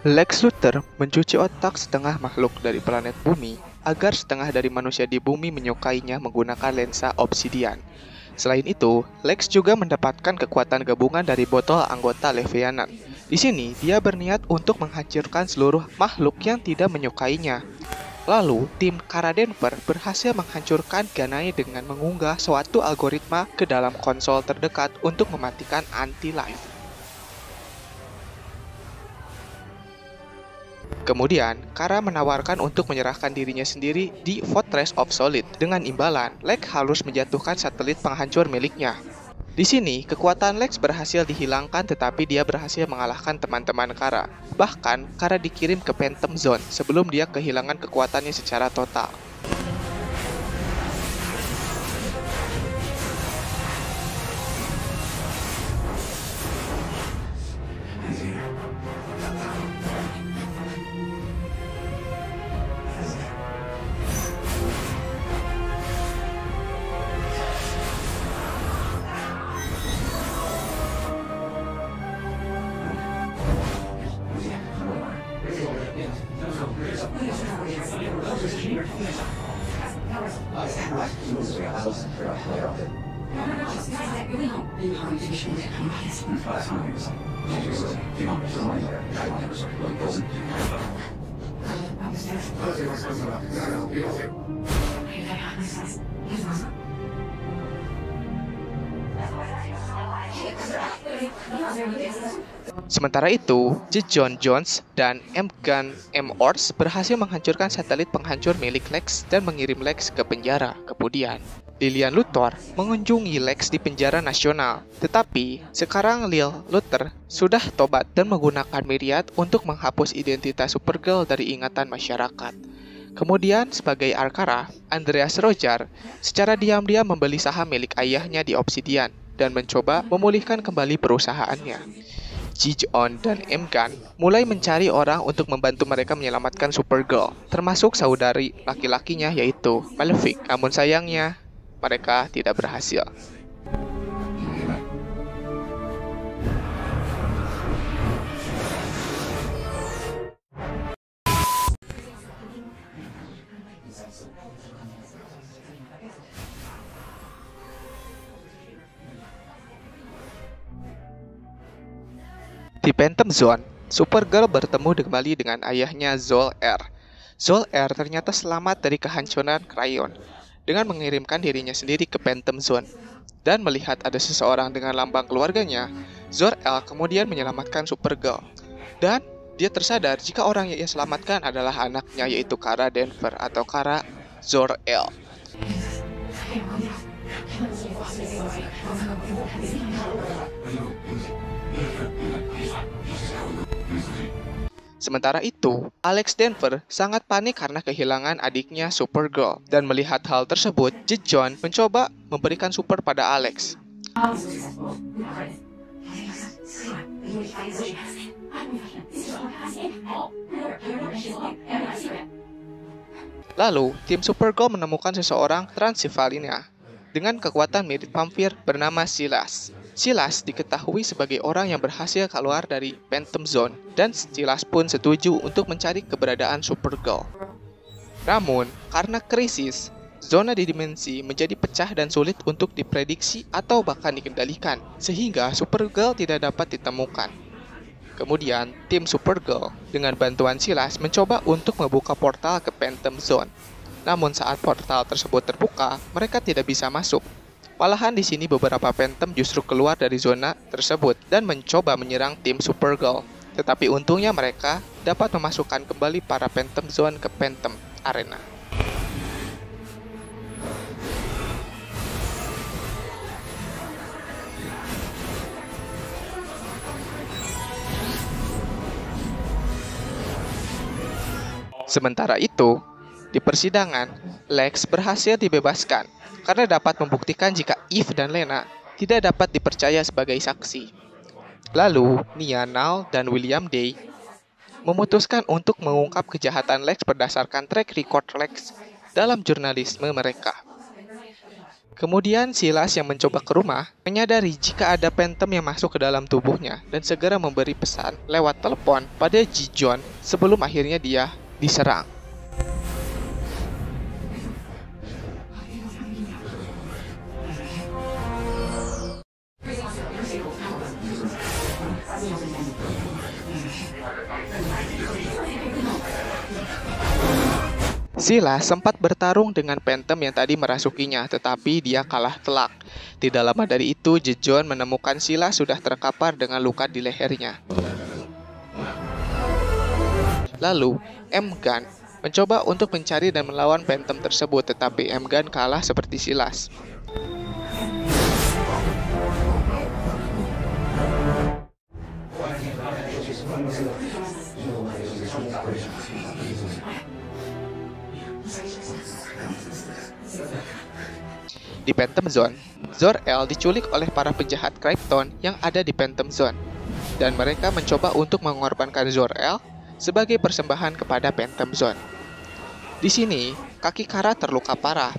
Lex Luthor mencuci otak setengah makhluk dari planet bumi agar setengah dari manusia di bumi menyukainya menggunakan lensa obsidian. Selain itu, Lex juga mendapatkan kekuatan gabungan dari botol anggota Leviathan. Di sini, dia berniat untuk menghancurkan seluruh makhluk yang tidak menyukainya. Lalu, tim Kara Denver berhasil menghancurkan Ganai dengan mengunggah suatu algoritma ke dalam konsol terdekat untuk mematikan anti-life. Kemudian, Kara menawarkan untuk menyerahkan dirinya sendiri di Fortress of Solid. Dengan imbalan, Lex harus menjatuhkan satelit penghancur miliknya. Di sini, kekuatan Lex berhasil dihilangkan tetapi dia berhasil mengalahkan teman-teman Kara. Bahkan, Kara dikirim ke Phantom Zone sebelum dia kehilangan kekuatannya secara total. Yüzbaşı. Sementara itu, J. John Jones dan M. Gun M. Ors berhasil menghancurkan satelit penghancur milik Lex dan mengirim Lex ke penjara. Kemudian, Lilian Luthor mengunjungi Lex di penjara nasional. Tetapi, sekarang Lil Luthor sudah tobat dan menggunakan Myriad untuk menghapus identitas Supergirl dari ingatan masyarakat. Kemudian, sebagai Arkara, Andreas Roger secara diam-diam membeli saham milik ayahnya di Obsidian dan mencoba memulihkan kembali perusahaannya. Ji On dan M Gun mulai mencari orang untuk membantu mereka menyelamatkan Supergirl, termasuk saudari laki-lakinya yaitu Malefic. Namun sayangnya, mereka tidak berhasil. Phantom Zone, Supergirl bertemu kembali dengan ayahnya Zol R. Zol R ternyata selamat dari kehancuran Cryon dengan mengirimkan dirinya sendiri ke Phantom Zone. Dan melihat ada seseorang dengan lambang keluarganya, Zor-El kemudian menyelamatkan Supergirl. Dan dia tersadar jika orang yang ia selamatkan adalah anaknya yaitu Kara Denver atau Kara Zor-El. Sementara itu, Alex Denver sangat panik karena kehilangan adiknya Supergirl dan melihat hal tersebut. John mencoba memberikan super pada Alex. Lalu, tim Supergirl menemukan seseorang Transylvania dengan kekuatan mirip vampir bernama Silas. Silas diketahui sebagai orang yang berhasil keluar dari Phantom Zone dan Silas pun setuju untuk mencari keberadaan Supergirl. Namun, karena krisis, zona di dimensi menjadi pecah dan sulit untuk diprediksi atau bahkan dikendalikan, sehingga Supergirl tidak dapat ditemukan. Kemudian, tim Supergirl dengan bantuan Silas mencoba untuk membuka portal ke Phantom Zone. Namun saat portal tersebut terbuka, mereka tidak bisa masuk Malahan di sini beberapa Phantom justru keluar dari zona tersebut dan mencoba menyerang tim Supergirl. Tetapi untungnya mereka dapat memasukkan kembali para Phantom Zone ke Phantom Arena. Sementara itu, Di persidangan, Lex berhasil dibebaskan karena dapat membuktikan jika Eve dan Lena tidak dapat dipercaya sebagai saksi. Lalu, Nia Nal dan William Day memutuskan untuk mengungkap kejahatan Lex berdasarkan track record Lex dalam jurnalisme mereka. Kemudian Silas yang mencoba ke rumah menyadari jika ada phantom yang masuk ke dalam tubuhnya dan segera memberi pesan lewat telepon pada Ji John sebelum akhirnya dia diserang. Sila sempat bertarung dengan Phantom yang tadi merasukinya, tetapi dia kalah telak. Tidak lama dari itu, Jejon menemukan Sila sudah terkapar dengan luka di lehernya. Lalu, M. Gun mencoba untuk mencari dan melawan Phantom tersebut, tetapi M. Gun kalah seperti Silas. Di Phantom Zone, Zor-El diculik oleh para penjahat Krypton yang ada di Phantom Zone, dan mereka mencoba untuk mengorbankan Zor-El sebagai persembahan kepada Phantom Zone. Di sini, kaki Kara terluka parah,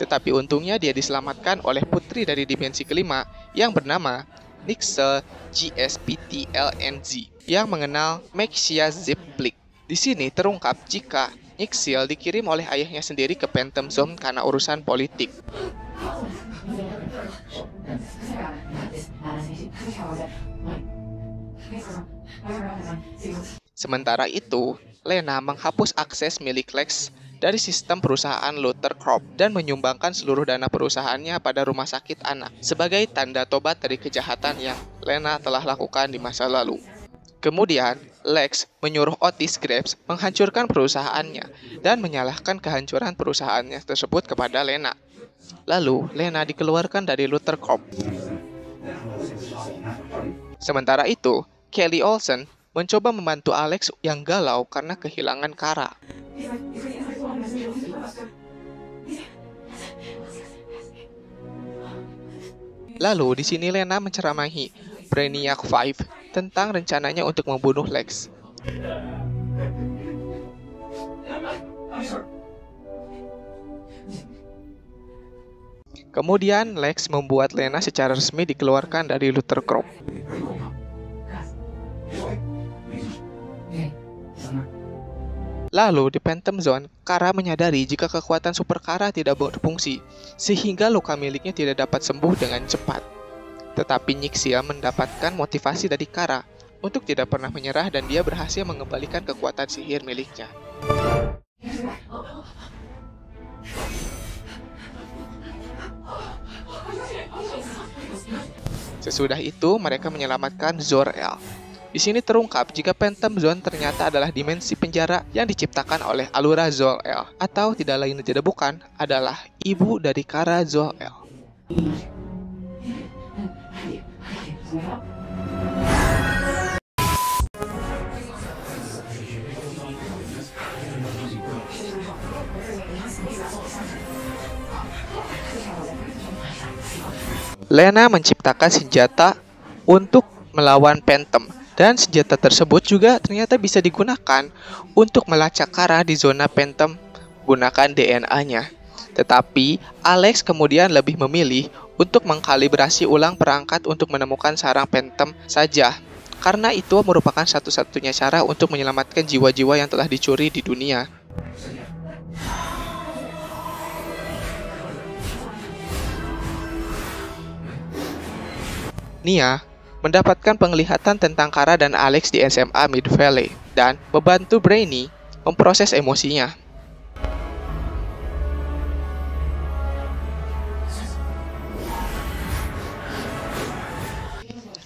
tetapi untungnya dia diselamatkan oleh putri dari dimensi kelima yang bernama Nixel GSPTLNZ yang mengenal Maxia Ziplik. Di sini terungkap jika Nixil dikirim oleh ayahnya sendiri ke Phantom Zone karena urusan politik. Sementara itu, Lena menghapus akses milik Lex dari sistem perusahaan Luther Crop dan menyumbangkan seluruh dana perusahaannya pada rumah sakit anak sebagai tanda tobat dari kejahatan yang Lena telah lakukan di masa lalu. Kemudian, Lex menyuruh Otis Graves menghancurkan perusahaannya dan menyalahkan kehancuran perusahaannya tersebut kepada Lena. Lalu, Lena dikeluarkan dari Luther Corp. Sementara itu, Kelly Olsen mencoba membantu Alex yang galau karena kehilangan Kara. Lalu, di sini Lena menceramahi Brainiac 5 tentang rencananya untuk membunuh Lex. Kemudian Lex membuat Lena secara resmi dikeluarkan dari Luther Crop. Lalu di Phantom Zone, Kara menyadari jika kekuatan Super Kara tidak berfungsi, sehingga luka miliknya tidak dapat sembuh dengan cepat. Tetapi Nyxia mendapatkan motivasi dari Kara untuk tidak pernah menyerah dan dia berhasil mengembalikan kekuatan sihir miliknya. Sesudah itu, mereka menyelamatkan Zor-El. Di sini terungkap jika Phantom Zone ternyata adalah dimensi penjara yang diciptakan oleh Alura Zor-El, atau tidak lain dan tidak bukan adalah ibu dari Kara Zor-El. Lena menciptakan senjata untuk melawan Phantom dan senjata tersebut juga ternyata bisa digunakan untuk melacak Kara di zona Phantom gunakan DNA-nya. Tetapi Alex kemudian lebih memilih untuk mengkalibrasi ulang perangkat untuk menemukan sarang Phantom saja. Karena itu merupakan satu-satunya cara untuk menyelamatkan jiwa-jiwa yang telah dicuri di dunia. Nia mendapatkan penglihatan tentang Kara dan Alex di SMA Mid Valley dan membantu Brainy memproses emosinya.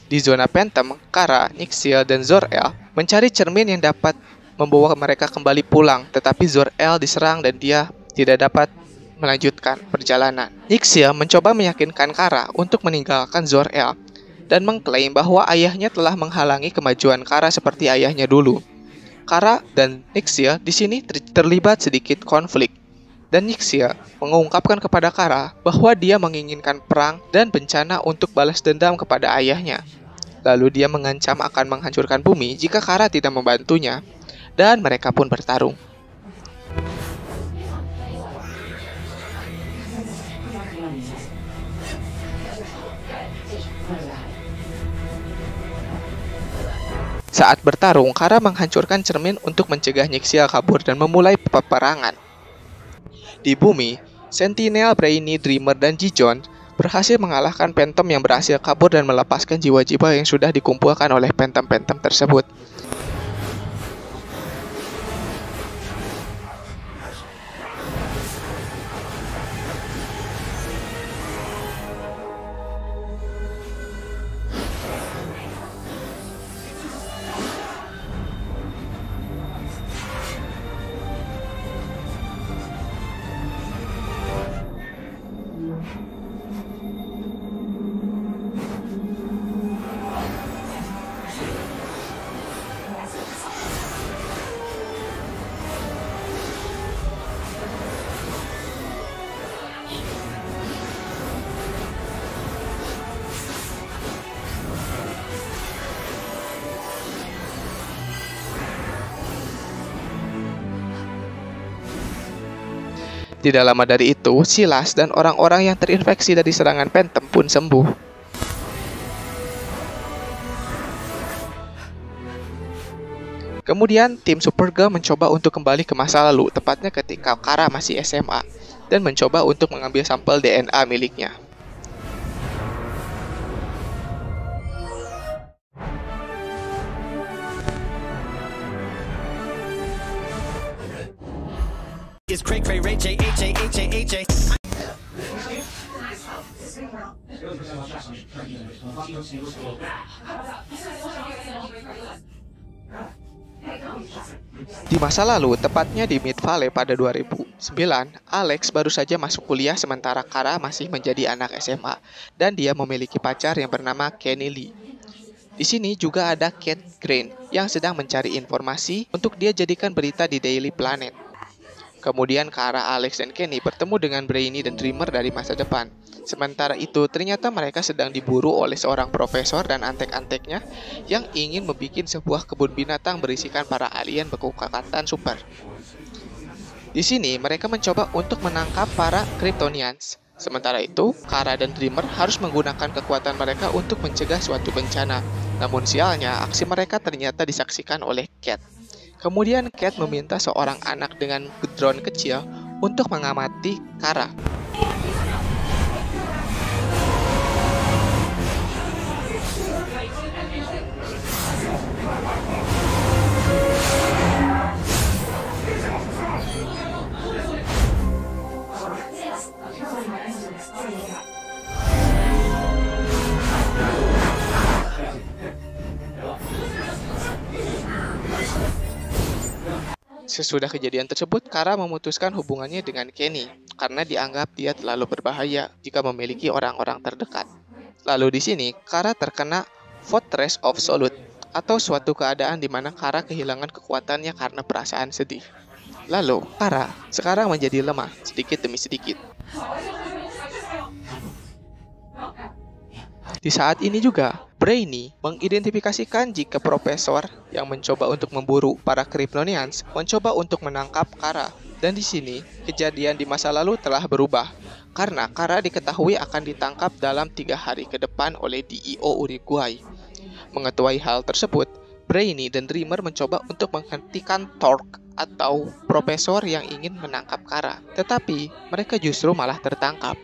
Di zona Phantom, Kara, Nixil, dan Zor-El mencari cermin yang dapat membawa mereka kembali pulang, tetapi Zor-El diserang dan dia tidak dapat melanjutkan perjalanan. Nixil mencoba meyakinkan Kara untuk meninggalkan Zor-El dan mengklaim bahwa ayahnya telah menghalangi kemajuan Kara seperti ayahnya dulu. Kara dan Nixia di sini ter terlibat sedikit konflik. Dan Nixia mengungkapkan kepada Kara bahwa dia menginginkan perang dan bencana untuk balas dendam kepada ayahnya. Lalu dia mengancam akan menghancurkan bumi jika Kara tidak membantunya. Dan mereka pun bertarung. Saat bertarung, Kara menghancurkan cermin untuk mencegah Nyxia kabur dan memulai peperangan. Di bumi, Sentinel, Brainy, Dreamer, dan Jijon berhasil mengalahkan Phantom yang berhasil kabur dan melepaskan jiwa-jiwa yang sudah dikumpulkan oleh Phantom-Phantom tersebut. Tidak lama dari itu, Silas dan orang-orang yang terinfeksi dari serangan Phantom pun sembuh. Kemudian, tim Supergirl mencoba untuk kembali ke masa lalu, tepatnya ketika Kara masih SMA, dan mencoba untuk mengambil sampel DNA miliknya. It's cray cray ray J H A H A H A. Di masa lalu, tepatnya di Mid Valley pada 2009, Alex baru saja masuk kuliah sementara Kara masih menjadi anak SMA dan dia memiliki pacar yang bernama Kenny Lee. Di sini juga ada Kate Green yang sedang mencari informasi untuk dia jadikan berita di Daily Planet. Kemudian Kara, Alex, dan Kenny bertemu dengan Brainy dan Dreamer dari masa depan. Sementara itu, ternyata mereka sedang diburu oleh seorang profesor dan antek-anteknya yang ingin membuat sebuah kebun binatang berisikan para alien berkekuatan super. Di sini, mereka mencoba untuk menangkap para Kryptonians. Sementara itu, Kara dan Dreamer harus menggunakan kekuatan mereka untuk mencegah suatu bencana. Namun sialnya, aksi mereka ternyata disaksikan oleh Cat. Kemudian Cat meminta seorang anak dengan drone kecil untuk mengamati Kara. Sesudah kejadian tersebut, Kara memutuskan hubungannya dengan Kenny karena dianggap dia terlalu berbahaya jika memiliki orang-orang terdekat. Lalu di sini, Kara terkena Fortress of Solute atau suatu keadaan di mana Kara kehilangan kekuatannya karena perasaan sedih. Lalu, Kara sekarang menjadi lemah sedikit demi sedikit. Di saat ini juga, Brainy mengidentifikasikan jika profesor yang mencoba untuk memburu para Kryptonians mencoba untuk menangkap Kara. Dan di sini, kejadian di masa lalu telah berubah, karena Kara diketahui akan ditangkap dalam tiga hari ke depan oleh DEO Uruguay. Mengetahui hal tersebut, Brainy dan Dreamer mencoba untuk menghentikan Torque atau profesor yang ingin menangkap Kara, tetapi mereka justru malah tertangkap.